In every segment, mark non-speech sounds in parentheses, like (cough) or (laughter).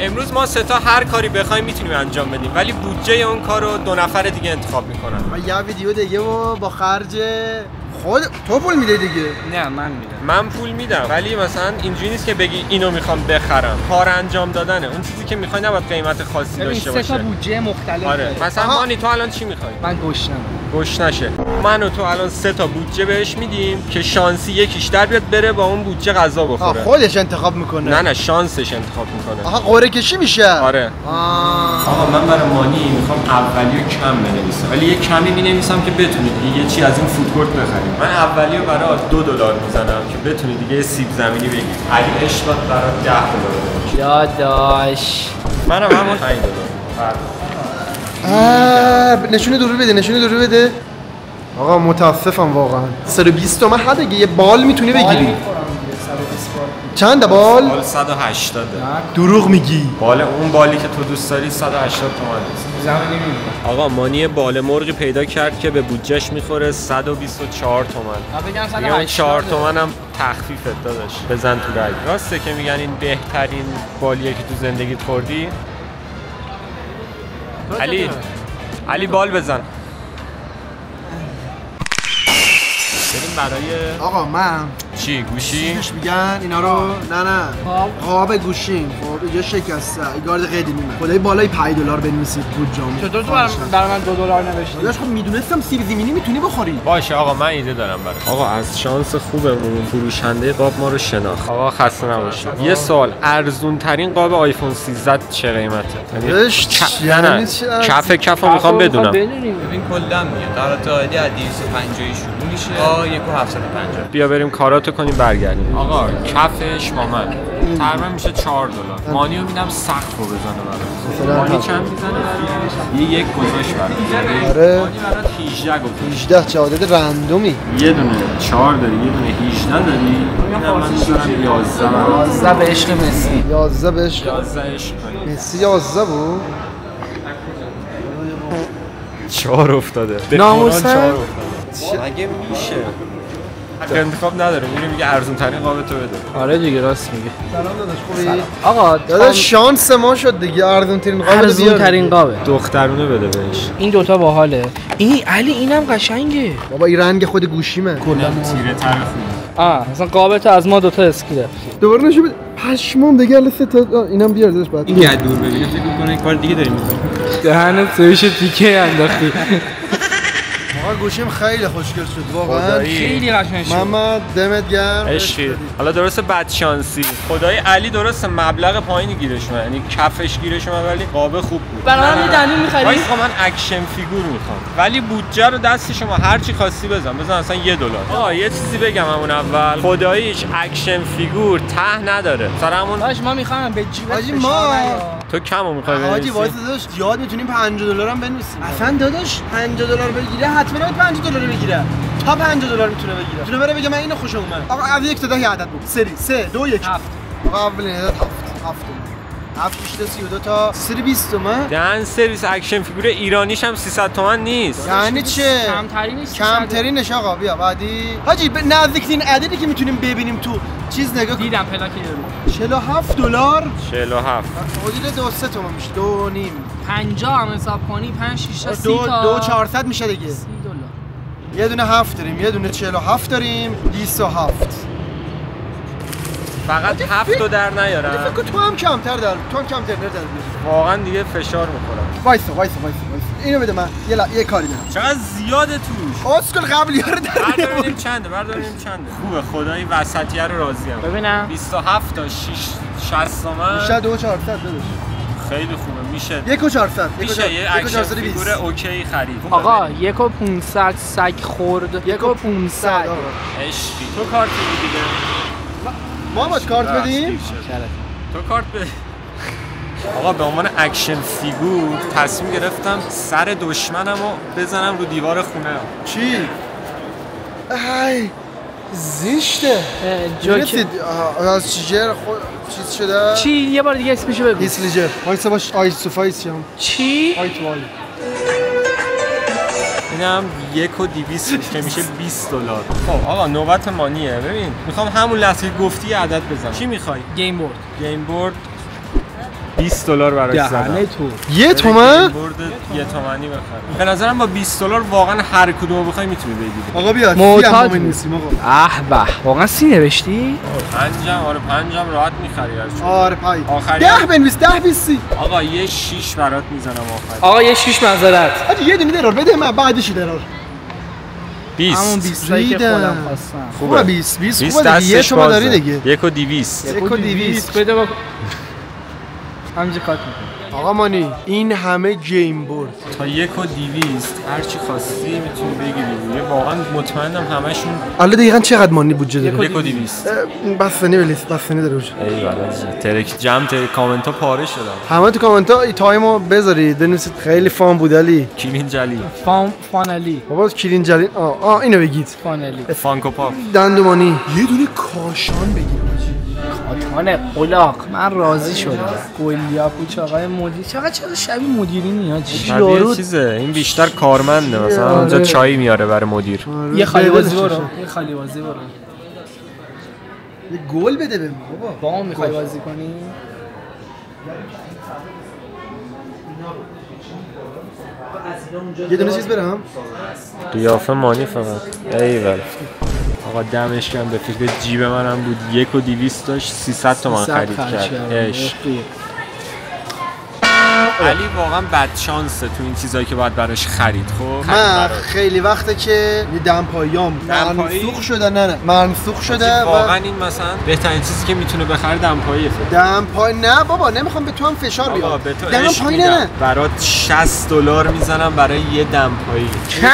امروز ما سه تا هر کاری بخوایم می‌تونیم انجام بدیم ولی بودجه اون کار رو دو نفر دیگه انتخاب می‌کنن. و یه ویدیو دیگه و با خرج خود تو پول میده دیگه. نه من میدم. من پول میدم ولی مثلا اینجوری نیست که بگی اینو می‌خوام بخرم. کار انجام دادنه. اون چیزی که می‌خوای نباید قیمت خاصی ببین داشته سه تا باشه. بودجه مختلف آره. داره. مثلا آها. مانی تو الان چی می‌خوای؟ من گشنم. گوش نشه. من و تو الان سه تا بودجه بهش میدیم که شانسی یکیش در بیاد بره با اون بودجه غذا آه بخوره. خودش انتخاب می‌کنه. نه نه شانسش انتخاب می‌کنه. آها قره کشی میشه؟ آره. آه. آقا من برای مانی می‌خوام اولی رو کم بنویسم. ولی یه کمی می‌نویسم که بتونید دیگه یه چی از این فودکورت بخریم من اولی رو برای دو دلار می‌زنم که بتونی دیگه یه سیب زمینی بگیری علی عشقت برای ده دلار داداش منم همون 5 دلار. آه، نشونه دورو بده نشونه دورو بده. آقا متاسفم واقعا. 120 تومن حد دیگه. یه بال می‌تونی بگیری. چند بال؟ بال 180 دروغ میگی. بال اون بالی که تو دوست داری 180 تومن. آقا مانی بال مرغی پیدا کرد که به بودجهش می‌خوره 124 تومن. بگم دیگه اون 4 تومن هم تخفیفت داداش. بزن تو رگ. راسته که میگن این بهترین بالیه که تو زندگیت خوردی علی. علی بال بزن. بریم برای آقا من چی گوشی. چیش میگن؟ اینا رو؟ نه نه. قاب. گوشیم خب اینجا شکسته. گارد قدیمی من خدای بالای 5 دلار بنویسید بود جام. چطور تو برای من دو دلار نوشتی؟ داداش خب می‌دونستم سیب زمینی می‌تونی بخوری. باشه آقا من ایده دارم برای آقا از شانس خوبمون فروشنده قاب ما رو شناخت. آقا خسته نباشید. یه سوال. ارزون ترین قاب آیفون 13 چه قیمته؟ داداش، یعنی نه نه. چی؟ ارزون؟ کف کف رو می‌خوام بدونم. بدونیم. ببین کلا میگه. قرارات عادی از 250 شروع میشه. تا 1 و 750 بیا بریم کاراتو کنیم برگردیم آقا کفش با من تقریبا میشه 4 دلار. مانیو میدم سقف رو بزنه برام مانی چند می‌زنه؟ یه یک گذاشت برام آره. مانی برات 18 گذاشت. 18 چه عدد رندومی. یه دونه 4 داری یه دونه 18 داری. من می‌ذارم 11 برام 11 به عشق مسی. 11 بهش 11 عشق مسی 11 بود. 4 افتاده. به ناموسن؟ چهار مگه میشه؟ حق انتخاب نداره میره میگه ارزون ترین قاب تو بده. آره دیگه راست میگه سلام داداش خوبی؟ آقا داداش شانس ما شد دیگه ارزون ترین قابل ارزون ترین قابه دخترونه بده بهش. این دوتا باحاله. این علی اینم قشنگه. بابا این رنگ خود گوشیمه. تیره تر خوبه آه مثلا قابت از ما دوتا اسکیده دوباره نشون بده. پشمام دیگه الان سه تا اینم بیار داداش بعد. این دور ببینه فکر می‌کنه کار دیگه داری می‌کنه دهن سرویس تیکه انداختی. آقا گوشیم خیلی خوشگل شد واقعا. خیلی قشنگ شد. محمد دمت گرم. عشقی. حالا درسته بد شانسی خدای علی درسته مبلغ پایینی گیرش اومد. یعنی کفش گیرش اومد ولی قابه خوب بود. برای من یه دلیل می‌خری؟ من action figure می‌خوام. ولی بودجه رو دست شما هر چی خواستی بزن. بزن اصلا یه دلار. آقا یه چیزی بگم همون اول. خداییش action figure ته نداره. سر همون باش ما می‌خوام به فشار ما-. تو کمو می‌خوای حاجی بنویسی؟ وایس داداش زیاد می‌تونیم 50 دلار هم بنویسیم. اصلا داداش 50 دلار بگیره حتما باید 50 دلار بگیره. تا 50 دلار می‌تونه بگیره. می‌تونه بره بگه من اینو خوشم اومد. آقا از یک تا ده عدد بود. سری سه دو یک. هفت. آقا اولین عدد هفت. هفت. تومن. هفت بیشتر 32 تا سری 20 تومن. دهن سرویس action figure ایرانیش هم 300 تومن نیست. یعنی چه؟ کمتری نیست کمترینش آقا بیا بعدی. حاجی به نزدیکترین عددی که می‌تونیم ببینیم تو چیز نگاه دیدم پلاک رو 47 دلار. 47 حدود دو سه تومن میشه. دو نیم. 50 هم حساب کنی 5 6 تا 30 دو تا دو 400 میشه دیگه. 30 دلار. یه دونه هفت داریم. یه دونه 47 داریم. 27 فقط هفت رو در نیارم فکر کن تو هم کمتر در تو هم کمتر در بیاری واقعا دیگه فشار می‌خورم. وایسا وایسا وایسا وایسا. اینو بده من. یه, ل... یه کاری دارم. چقدر زیاده توش. اسکل قبلی ها رو در. ببینیم چنده بردار ببینیم چنده. خوبه خدایی وسطیه رو راضیم ببینم. 27 تا 6 60 تومن. بیشتر دو 400 داداش. خیلی خوبه میشه. یک و 400 یک و میشه یه 400 یک و اکشن 420 figure اوکی خرید. آقا یک و 500 سگ خورد. یک و 500 آقا. عشقی. تو کارت بده دیگه. ما باید کارت بدیم؟ تو کارت بده آقا به عنوان action figure تصمیم گرفتم سر دشمنم رو بزنم رو دیوار خونه. چی؟ ای زشته. جوک می‌رسید آه، از چیجر خود چیز شده؟ چی؟ یه بار دیگه اسمشو بگو. هیسلیجر وایسا باش. آیس تو فایس شم چی آیت وای اینم یک و دیویست که میشه 20 دلار. خب آقا نوبت مانیه. ببین می‌خوام همون لحظه گفتی عدد بزنم. چی می‌خوای؟ گیم بورد. گیم بورد. 20 دلار براش زدم تو. یه تومن؟ برد یه تومنی بخره. به نظرم با 20 دلار واقعا هر کدومو بخوای می‌تونی بگیری آقا بیا معتاد. نیستیم آقا. اه به واقعا سی نوشتی؟ پنجم آره پنجم راحت می‌خری آره پای. آخری ده بنویس ده بیست سی. آقا یه شیش برات می‌زنم آخر. آقا یه شیش مزارت آجی یه دونه درار بده من بعدش درار. 20 همون 20 تایی که. خودم خواستم. خوبه. 20 20 20 خوبه دیگه. تومن بازه داری دیگه. یک و دیویست یک و دیویست. بده با همینجا کات می‌کنم. آقا مانی این همه گیم برد تا یک و دیویست هرچی خواستی می‌تونی بگیری. یه واقعا مطمئنم همشون حالا دقیقا چقدر مانی بودجه داره؟ یک و دیویست بستنی بلیس بستنی داره بوشه ای بابا ترک جمع ترک کامنت ها پاره شدن. همه تو کامنت ها ای تایمو بذارید بنویسید خیلی فان بود علی. کلین جلی فام فانالی بابا کلین جلین آه آه اینو بگید. فانالی فانکو پاپ. دندومانی یه دونه کاشان بگیر کاتان قلاق. من راضی شدم. گلیا کوچ آقای مدیر. چقدر چرا شبیه مدیری نیاد شبیه چیزه. این بیشتر کارمنده. مثلا آره. اونجا چای میاره برای مدیر. یه خالی بازی. برو. یه خالی بازی برو. یه گل بده بهم بابا با اون می‌خوای بازی کنی؟ یه دونه چیز برم. قیافه مانی فقط. ایول. آقا دمش به فکر جیب منم بود. یک و دیویست داشت 300 تومن خرید کرد. عشق. علی واقعا بد شانسه تو این چیزایی که باید براش خرید خب؟ خرید من. خیلی وقته که دمپاییام. دمپایی؟ منسوخ شده نه نه. منسوخ شده واقعا و این مثلا بهترین چیزی که می‌تونه بخره دمپایی فکر دمپای نه بابا نمی‌خوام به تو هم فشار آقا بیاد به تو عشق دمپای نه نه. برات 60 دلار می‌زنم برای یه دمپایی. چند؟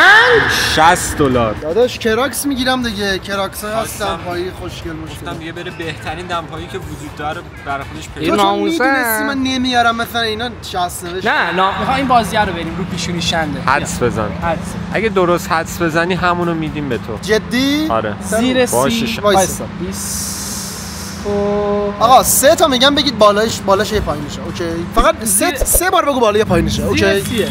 60 دلار. داداش Crocs می‌گیرم دیگه. Crocs های هست دمپایی خوشگل گفتم مشکل دیگه بره بهترین دمپایی که وجود داره برای خودش پیدا ناموسه. من نمیارم مثلا اینا 60 نه نه می‌خوام این بازی رو بریم رو پیشونی شنده. حدس بزن. حدس. اگه درست حدس بزنی همونو میدیم به تو. جدی؟ آره. زیر سی. ش- وایسا. وایسا. بیست. و- آقا سه تا میگم بگید بالاش بالاش یه پایینشه. اوکی. فقط سه سه بار بگو بالا یه پایینشه. زیر اوکی.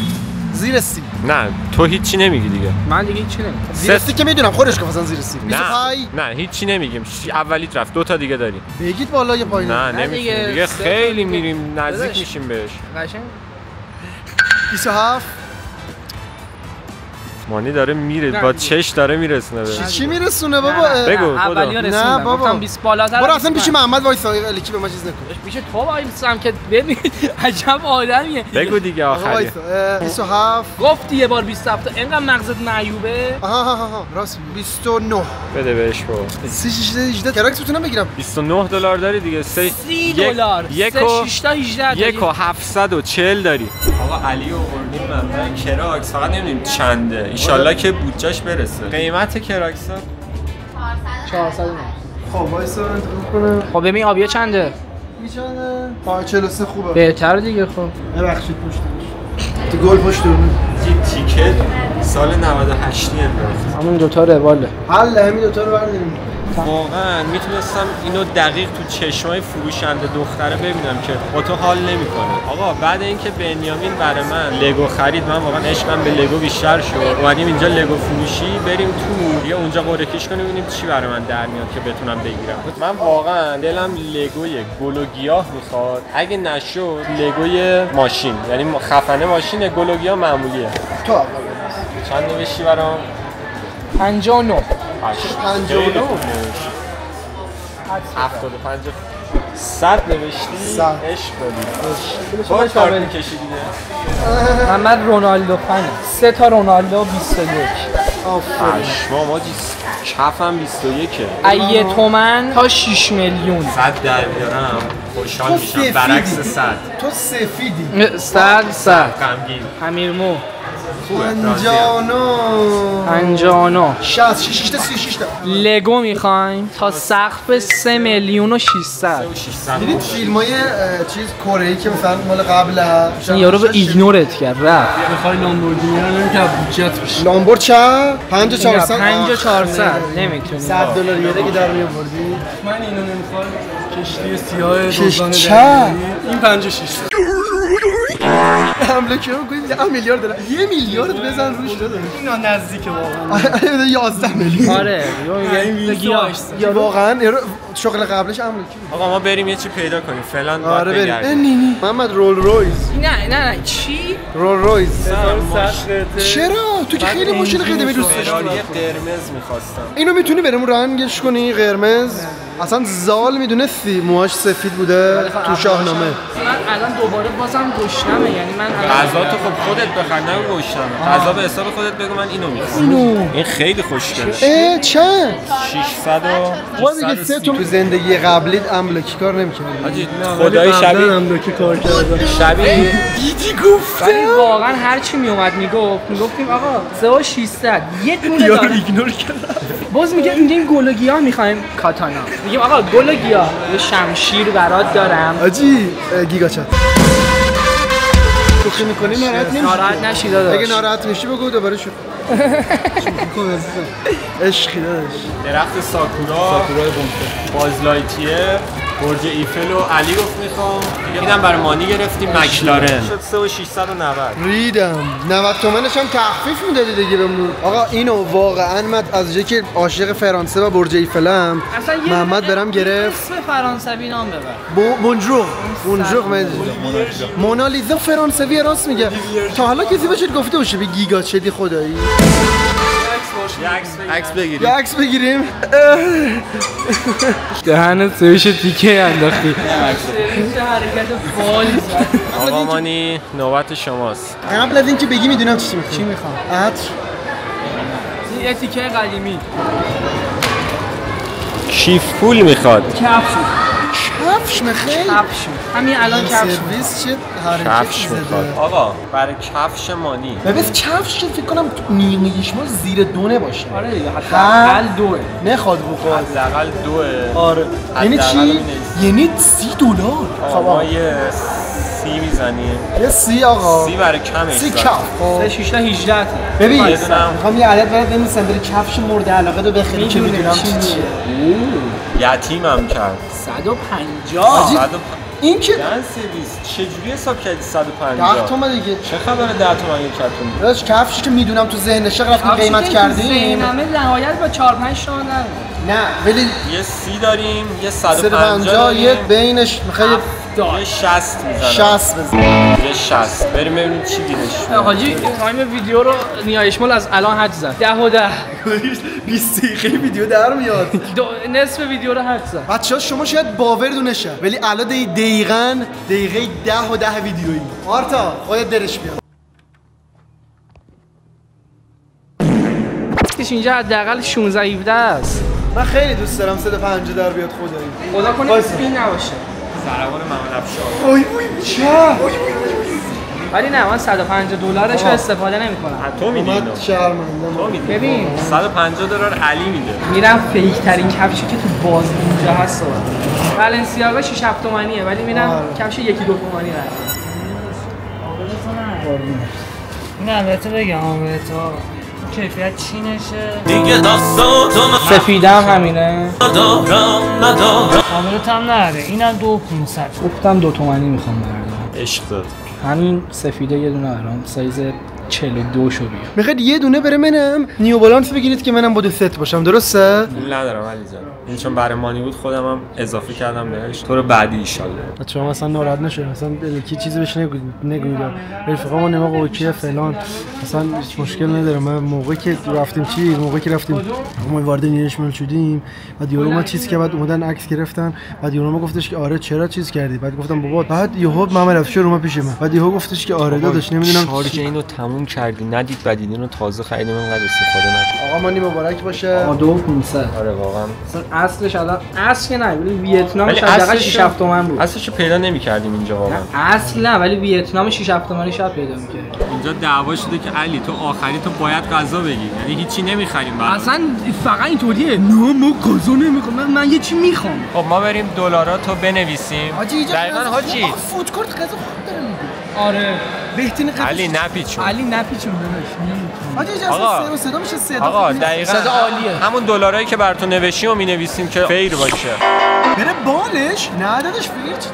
زیر سی. نه تو هیچی نمیگی دیگه. من دیگه هیچی نمیگم. زیر سه- سی که می‌دونم خودش گفت مثلا زیر سی نه 25 نه هیچی نمیگیم. اولیت رفت. دو تا دیگه داری بگید بالا یه پایین. نه نمی‌تونی دیگه، خیلی. میریم. نزدیک. میشیم بهش. قشنگ. 27 مانی داره میره با. چش داره میرسونه چی, چی میرسونه بابا. بگو،. رسوندم. نه، بابا. گفتم 20 بالاتر برو اصلا پیش 25. محمد وایسا الکی به من چیز نکن. پیش تو وایسم که ببین عجب آدمیه. بگو دیگه آخری. وایسا اه، 27 گفتی یه بار 27 تا اینقدر مغزت معیوبه؟ آها ها ها ها راست میگی. 29 بده بهش بابا. 36 18 Crocs می‌تونم بگیرم. 29 دلار داری دیگه. سه 30 یک- دلار. یک سه و شش تا 18 تا یک و 740 داری. آقا علی و من Crocs فقط نمی‌دونیم چنده. ایشالله که بودجاش برسه. قیمت Crocs ها 400 خب وایسا انتخاب کنم. خب ببین آبیا چنده؟ پای 43 خوبه. بهتر دیگه خب. ببخشید پشتش تو گل پشت تیکت سال 98 انداخت همون دوتا رواله حل همین دوتا رو برداریم واقعا می‌تونستم اینو دقیق تو چشمای فروشنده دختره ببینم که با تو حال نمی‌کنه. آقا بعد اینکه بنیامین برای من لگو خرید من واقعا عشقم به لگو بیشتر شد. اومدیم اینجا لگو فروشی بریم تو یا اونجا قرعه کش کنیم ببینیم چی برای من در میاد که بتونم بگیرم. من واقعا دلم لگوی گل و گیاه می‌خواد. اگه نشد لگوی ماشین. یعنی خفنه ماشین گل و گیاه معمولیه. تو چند نوشتی برام؟ 59 59. 75 صد نوشتی صد. عشق داری با کارت می‌کشی دیگه محمد رونالدو فنه سه تا رونالدو 21 آفرین پشما ماجی کفم 21 ایه تومن تا 6 میلیون. صد در بیارم خوشحال میشم. برعکس صد. تو سفیدی. صد صد. غمگین. راضیم. پنجانو. پنجانو. شست شیش تا سی شیش تا. لگو می‌خوایم تا سقف 3 میلیون و 600 و 600 دیدید فیلم های چیز کره ای که مثلا مال قبل هست این یارو به ایگنورت کرد رفت. می‌خوای لامبورگینی رو نمی که بودجت بشه. لامبور چه 5400 5 و 400 نمی‌تونی. 100 دلار یه دیگه در میآوردی. من اینو نمی‌خوام. کشتی سیاه چه؟ دریایی. این 56 املاکی رو کنید ده میلیارد دارم یه میلیارد بزن روش داداش. اینا نزدیکه واقعا. 11 میلیون آره یا. گیاه یا واقعا شغل قبلش املاکی بود؟ آقا ما بریم یه چی پیدا کنیم. فعلا باید آره بریم. محمد رول رویز. نه نه نه. چی؟ رول رویز. سخته چرا؟ تو که خیلی ماشین خیلی دوست داشتی. قرمز می‌خواستم. اینو می‌تونی بریم رنگش کنی قرمز؟ اصلا زال می‌دونستی موهاش سفید بوده تو شاهنامه. من الان دوباره بازم گشنمه یعنی من غذا تو خب خودت بخر نگو گشتم غذا به حساب خودت بگو من اینو می‌خوام. اینو. این خیلی خوشگله. اه چند؟ 600 و ما دیگه سه تو زندگی قبلیت املاکی کار نمی‌کردی حاجی خدای شبیه املاکی کار کردم شبیه دیدی ولی واقعا هر چی میومد می‌گفت می‌گفتیم آقا 3600 یه دونه داره. ایگنور کردم باز میگه میگیم گل و گیاه می‌خوایم کاتانا. میگیم آقا گل و گیاه. یه شمشیر برات دارم. آجی گیگا چت. شوخی می‌کنی؟ ناراحت نمیشی؟ ناراحت نشی داداش. اگه ناراحت میشی بگو دوباره شوخی. (laughs) عزیزم عشقی داداش. درخت ساکورا. ساکورای بازلایتیه. برج ایفل و علی گفت می‌خوام. اینم برای مانی گرفتیم مکلارن شد 3 و 690 ریدم. 90 تومنش هم تخفیف می‌دادی دیگه بهمون آقا اینو واقعا من از جایی که عاشق فرانسه و برج ایفلم محمد برم گرفت. اسم فرانسوی نام ببر. بو- بونجور بونجور مونالیزا فرانسوی راست میگه. تا حالا کسی بهش گفته باشه؟ به گیگا چدی خدایی. عکس بگیریم. یه عکس بگیریم. دهن سویش تیکه انداختی. آقا مانی نوبت شماست. قبل از اینکه بگی می‌دونم چی می‌خوام. چی می‌خوام؟ عطر. یه تیکه قدیمی. کیف پول می‌خواد. کفش. کفش مخیل کفش همین الان کفش سرویس چه کفش می‌خواد آقا برای کفش مانی ببین کفش فکر کنم نیمیش ما زیر دونه باشه آره دیگه ها؟ حداقل دوه. نخواد بخواد حداقل دوه. آره. یعنی چی؟ یعنی سی دلار. خب ما یه سی می‌زنیم. یه سی آقا. سی برای کمش سی. کف. خب. سه شیش تا 18 تا. ببین. می‌خوام یه عدد برات بنویسم بری کفش مورد علاقه رو بخری که می‌دونم چی چی چیه. یتیمم کرد. 150 عجیب. 150 این که دن سرویس چجوری حساب کردی 150 ده تومن دیگه. چه خبره 10 تومن یک کتون داداش کفشی که می‌دونم تو ذهنش رفتیم قیمت کردیم. ذهنمه نهایت با 4 5 تومن نه ولی یه سی داریم یه 150 150 داریم یه بینش می‌خوای یه 60 می‌زنم. 60 بزن. یه 60 بریم ببینیم چی گیرش حاجی تایم ویدیو رو نیایشمال از الان حد زد. ده و ده. 20 دقیقه ویدیو در میاد. نصف ویدیو رو حد زد. بچه ها شما شاید باور دونشه ولی الان دقیقاً دقیقه ده و ده ویدیویی. آرتا خودت درش بیار کش اینجا حداقل 16 17 است. من خیلی دوست دارم 150 در بیاد خدایی. خدا کنه وایسا. این نباشه. زرقان محمد افشار اوی اوی چه؟ ولی نه من 150 دلارش رو استفاده نمی‌کنم. تو میدی اینو. من شرمنده. تو میدی. ببین. 150 دلار علی میده. میرم فیک ترین کفشی که تو باز اینجا هست رو. بلنسیاگا 6 7 تومنیه ولی میرم آره. کفش یکی دو تومانی رد این البته بگم به تو کیفیت چینشه؟ دیگه داستان تو سفیدم همینه. ندارم ندارم. کاملت هم نره. اینم دو پونصد. گفتم دو تومنی می‌خوام بردارم عشق داد. همین سفیده یه دونه سایز 42 شو بیا می‌خواید یه دونه بره منم. نیو بالانس بگیرید که منم با دو ست باشم. درسته؟ پول ندارم علی جان این چون برای مانی بود خودم هم اضافه کردم بهش. تو رو بعدی ایشالله. بچه ها مثلا ناراحت نشه مثلا الکی چیزی بهش نگوید نگوید رفقا ما نما قوکیه فلان. مثلا مشکل نداره من موقعی که رفتیم چی؟ موقعی که رفتیم ما وارد نیشمل شدیم. بعد یورو ما چیز که بعد اومدن عکس گرفتن. بعد یورو ما گفتش که آره چرا چیز کردی؟ بعد گفتم بابا بعد یهو محمد افشار اومد پیش من. بعد یهو گفتش که آره داداش نمی‌دونم شارژ اینو تموم کردی ندید بدید اینو تازه خریدیم اینقدر استفاده نکن. آقا مانی مبارک باشه. آقا دو 500 آره واقعا. اصلا اصلش الان اصل که نه ولی ویتنامش ولی حداقل 6 7 تومن بود. اصلش پیدا نمی‌کردیم اینجا واقعا. اصل نه ولی ویتنام 6 7 تومانی شاید پیدا می‌کرد. اینجا دعوا شده که علی تو آخری تو باید غذا بگی. یعنی هیچی نمی‌خریم اصلا فقط اینطوریه. نه ما غذا نمی‌خوام. من, من یه چی می‌خوام؟ خب ما بریم دلارا تو بنویسیم. دقیقاً حاجی. فود کورت غذا آره. بهترین غذا علی نپیچون علی نپیچون داداش. آقا. صدا صدا میشه؟ صدا آقا دقیقاً. صدا عالیه. همون دلارایی که بر تو نوشتیم و می‌نویسیم که fair باشه. بره بالش؟ نه داداش فیچ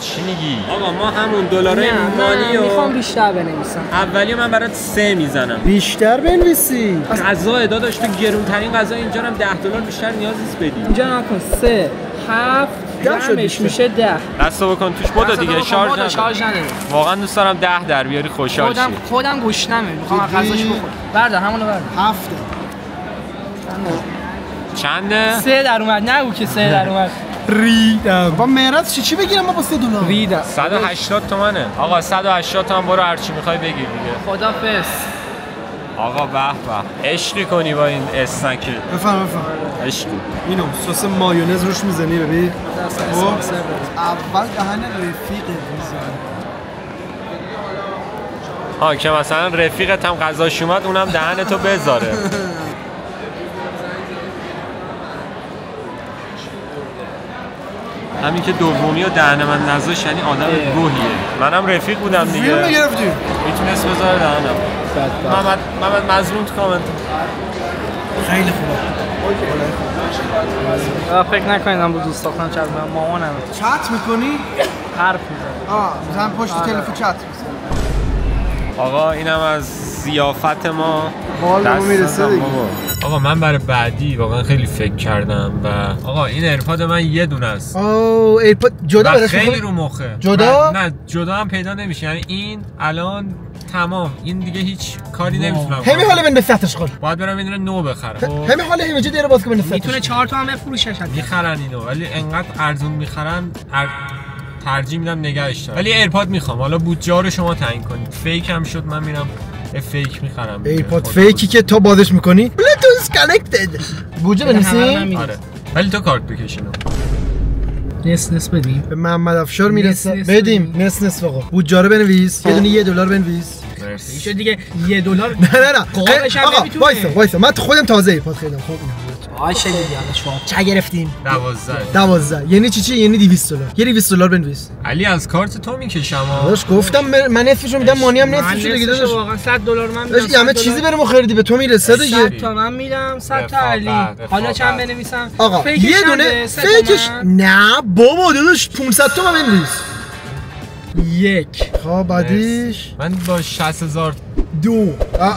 چی؟ میگی؟ آقا ما همون دلارای نه مانی من می‌خوام و بیشتر بنویسم. اولی من برات سه می‌زنم. بیشتر بنویسی. غذا ادا داشت تو گرونترین غذا اینجا هم 10 دلار بیشتر نیاز نیست بدی. اینجا نکن. سه هفت ده شد جمعش بیشتر. میشه ده. دستو بکن توش بودو دیگه شارژ نداره. شارژ نداره واقعا دوست دارم 10 در بیاری خوشحال خودم خودم گوشتمه می‌خوام از غذاش بخورم. بردار همونو بردار هفته. چنده؟ سه در اومد. نگو که سه در اومد. (laughs) ریدم. با مهرت چی؟ چی بگیرم ما با سه دلار؟ ریدم. 180 تومنه. آقا 180 تومن برو هرچی می‌خوای بگیر دیگه. خدافظ. آقا به به. عشقی کنی با این اسنکه بفهم بفهم عشقی اینو سس مایونز روش می‌زنی ببین. خب؟ اول دهن رفیق ها که مثلا رفیقت هم غذاش اومد اونم دهن تو بذاره. (laughs) همین که دومی و دهن من نذاش یعنی آدم گوهیه منم رفیق بودم دیگه. فیلم گرفتی می‌تونست بذاره دهنم. محمد محمد مظلوم تو کامنت. خیلی خوبه. فکر نکنید من با دوست دخترم چت می‌کنم. مامانم چت می‌کنی؟ حرف می‌زنه. آه زن پشت تلفن چت آقا اینم از ضیافت ما. حال می‌رسه دیگه. بابا. آقا من برای بعدی واقعا خیلی فکر کردم و آقا این AirPod من یه دونه است. اوه AirPod جدا خیلی؟ رو مخه. جدا؟ نه جدا هم پیدا نمیشه. یعنی این الان تمام. این دیگه هیچ کاری نمی‌تونم همین حالا بنده سطرش خور باید برم دونه نو بخرم. خب. همین حالا همینجا دیره باز که بنده می‌تونه سطرش چهار تا هم بفروشش می‌خرن اینو ولی انقدر ارزون می‌خرن ار... ترجیح میدم نگهش دارم. ولی ایرپاد می‌خوام. حالا بودجه رو شما تعیین کنید. فیک هم شد من میرم فیک می‌خرم. ایرپاد فیکی که تا بازش می‌کنی؟ بلوتوث کانکتد بوجه بنویسیم آره. ولی تو کارت بکش نس نس بدیم. به محمد افشار می‌رسه. بدیم. نس نس آقا بودجه رو بنویس. یه دونه یه دلار بنویس. مرسی. دیگه. یه دلار؟ نه نه نه. هم آقا. وایسا وایسا. من خودم تازه AirPod خریدم. خب. آشه دیگه حالا شما چه گرفتیم؟ دوازده. دوازده. یعنی چی چی؟ یعنی 200 دلار. یه 200 دلار بنویس. علی از کارت تو می‌کشم داش گفتم من- من نصفشو میدم مانی هم نصفشو دیگه داداش. واقعا 100 دلار من میدم همه چیزی برام خریدی به تو می‌رسه دیگه 100 تا من میدم 100 تا علی. حالا چند. بنویسم؟ آقا یه؟ دونه تا fake ش؟ نه بابا داداش 500 تومن بنویس. یک. خب بعدیش؟ من با 60 هزار دو.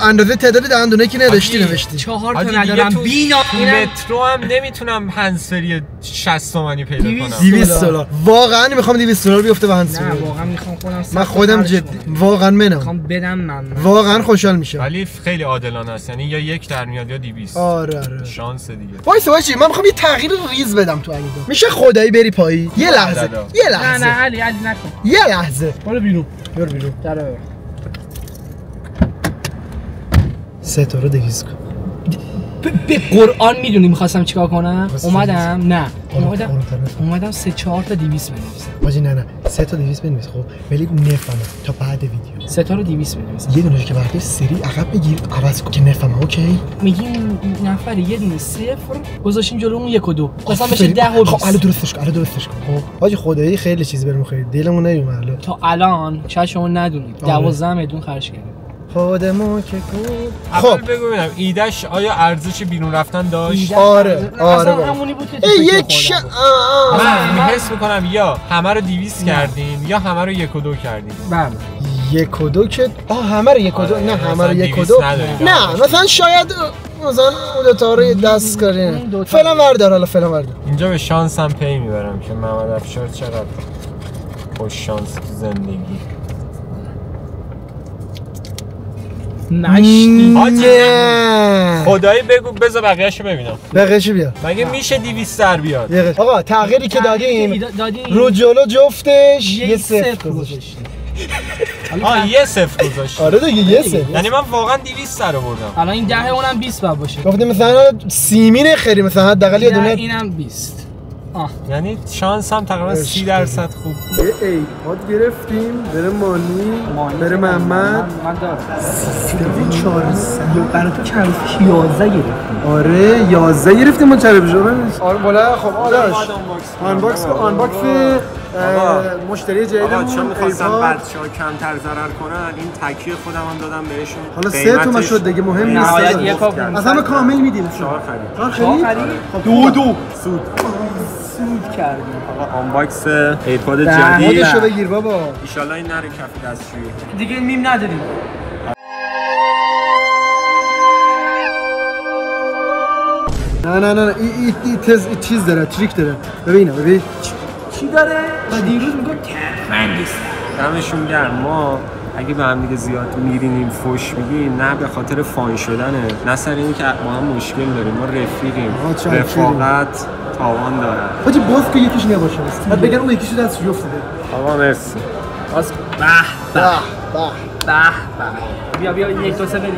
اندازه تعداد دندونه که نداشتی نوشتی. چهار تا ندارم. بینا مترو هم نمی‌تونم هنسفری 60 تومانی پیدا. کنم. 200 دلار. واقعا می‌خوام 200 دلار بیفته به هنس نه واقعا می‌خوام خودم من خودم جدی. واقعا منم. می‌خوام بدم من من. واقعا خوشحال میشم. ولی خیلی عادلانه است. یعنی یا یک در میاد یا 200 آره آره. شانس دیگه. وایسا وایسا من می‌خوام یه تغییر ریز بدم تو علی میشه خدایی بری پایی؟ یه لحظه. یه نه نه لحظه. علی علی نکن. یه لحظه. برو بیرون. بر بیرون. رو دویز کن. به قرآن می‌دونی می‌خواستم چیکار کنم؟ اومدم. نه. اومدم. اومدم سه چهار تا 200 بنویسم. واجی نه نه. سه تا دویز بنویس خب. ولی نفهمه. تا بعد ویدیو. سه تا رو 200 بنویسم. یه دونه که برداشت سری عقب بگیر عوض کن که نفهمه اوکی؟ میگیم نفر یه دونه صفر گذاشتیم جلو اون یک و دو. مثلا بشه آفرین. ده و خب الان بیست درستش کن الان درستش کن خب حاجی خدایی خیلی چیز برام خرید دلمون نمیومد الان. تا الان شاید شما ندونید. آره. دوازده میلیون خرج کردیم. خودمون که اول خب. بگو ببینم ایدش آیا ارزش بیرون رفتن داشت؟ آره آره اصلا همونی بود که یک ش... من حس می‌کنم یا همه رو 200 کردیم یا همه رو یک و دو کردیم بله. یک و دو که آه همه رو یک و دو آره، نه همه رو یک و 200 دو. نه مثلا شاید مثلا اون دو تا رو دست کنیم. فعلا وردار حالا فعلا وردار. اینجا به شانس هم پی می‌برم که محمد افشار چقدر خوش شانس تو زندگی. نشتی. حاجی. نه خدایی بگو بذار بقیه‌شو ببینم. بقیه‌شو بیا. مگه میشه 200 در بیاد؟ آقا تغییری که دادیم. رو جلو جفتش یه صفر صفر گذاشت گذاشتیم. آه یه صفر گذاشت آره دیگه یه صفر یعنی من واقعا 200 در آوردم. الان این ده اونم 20 باید باشه. گفتیم مثلا سیمین خری مثلا حداقل یه نه، دونه اینم 20 یعنی شانس هم تقریبا 30 درصد خوب یه ایپاد گرفتیم. بره مانی بره محمد. من دارم. 400 یا برای تو چند؟ 11 گرفتیم. آره 11 گرفتیم ما چرا بجا آره بالا خب آداش آنباکس آنباکس اه، مشتری جدیدمون ایپاد. ها کمتر ضرر کنن این تکیه خودم هم دادم بهشون. حالا سه تومن شد دیگه مهم نیست. همه کامل میدیم. چهار خرید. چهار خرید؟ دو دو. سود. سود کردیم. آقا آنباکس ایپاد. جدید. خودشو بگیر بابا. ایشالله این نره کف دستشویی. دیگه میم نداریم. نه نه نه این این این تز این چیز داره تریک داره. ببینم ببین. چی داره؟ و دیروز میگم دمشون گرم. ما اگه به هم دیگه زیاد میرینیم فش میدیم نه به خاطر فان شدنه. نه سر اینی که ما هم مشکل داریم. ما رفیقیم. رفاقت تاوان داره. حاجی باز که یکیش نباشه. بعد بگن اون یکیش دستش افتاده آقا مرسی. باز به به به. به بیا بیا یک دو سه بریم.